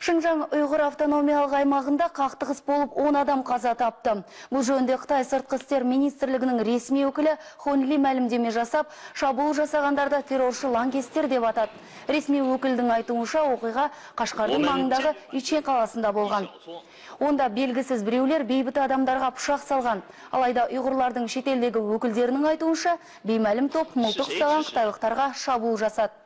Шыңжаң ұйғыр автономиялық аймағында қақтығыс болып 10 адам қаза тапты. Бұл жөнінде Қытай сыртқы істер министрлігінің ресми өкілі Хонли мәлімдеме жасап, шабуыл жасағандарда терроршы лаңкестер деп атады. Ресми өкілдің айтуынша оқиға Қашқардың маңындағы Ичен қаласында болған. Онда белгісіз біреулер бейбіт адамдарға пышақ салған. Алайда ұйғырлардың шетелдегі өкілдерінің айтуынша беймәлім топ мылтық салған қытайлықтарға шабуыл жасады.